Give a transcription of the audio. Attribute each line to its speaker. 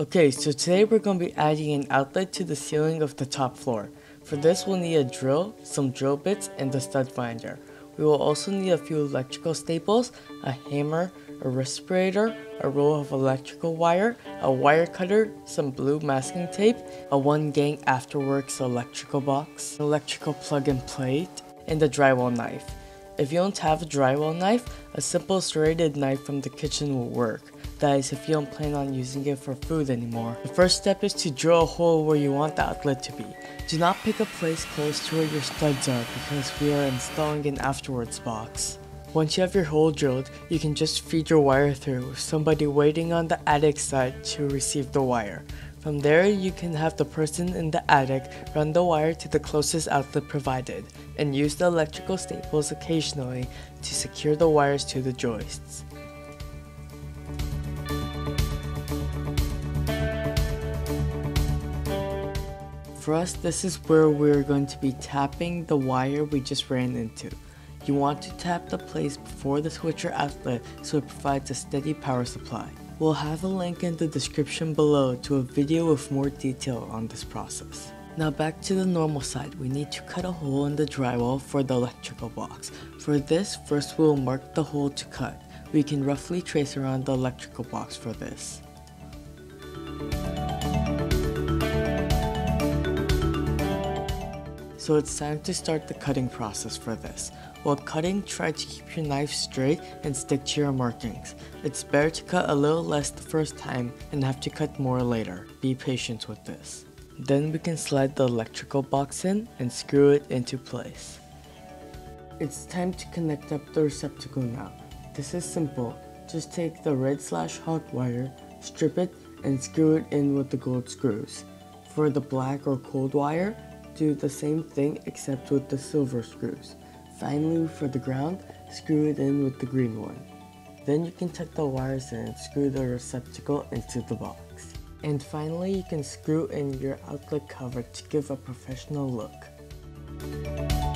Speaker 1: Okay, so today we're going to be adding an outlet to the ceiling of the top floor. For this we'll need a drill, some drill bits, and the stud finder. We will also need a few electrical staples, a hammer, a respirator, a roll of electrical wire, a wire cutter, some blue masking tape, a 1 gang Afterworks electrical box, an electrical plug and plate, and a drywall knife. If you don't have a drywall knife, a simple serrated knife from the kitchen will work. That is if you don't plan on using it for food anymore. The first step is to drill a hole where you want the outlet to be. Do not pick a place close to where your studs are because we are installing an afterworks box. Once you have your hole drilled, you can just feed your wire through with somebody waiting on the attic side to receive the wire. From there, you can have the person in the attic run the wire to the closest outlet provided, and use the electrical staples occasionally to secure the wires to the joists. For us, this is where we're going to be tapping the wire we just ran into. You want to tap the place before the switcher outlet so it provides a steady power supply. We'll have a link in the description below to a video with more detail on this process. Now back to the normal side, we need to cut a hole in the drywall for the electrical box. For this, first we'll mark the hole to cut. We can roughly trace around the electrical box for this. So it's time to start the cutting process for this. While cutting, try to keep your knife straight and stick to your markings. It's better to cut a little less the first time and have to cut more later. Be patient with this. Then we can slide the electrical box in and screw it into place. It's time to connect up the receptacle now. This is simple. Just take the red slash hot wire, strip it, and screw it in with the gold screws. For the black or cold wire, do the same thing except with the silver screws. Finally, for the ground, screw it in with the green one. Then you can tuck the wires in and screw the receptacle into the box. And finally, you can screw in your outlet cover to give a professional look.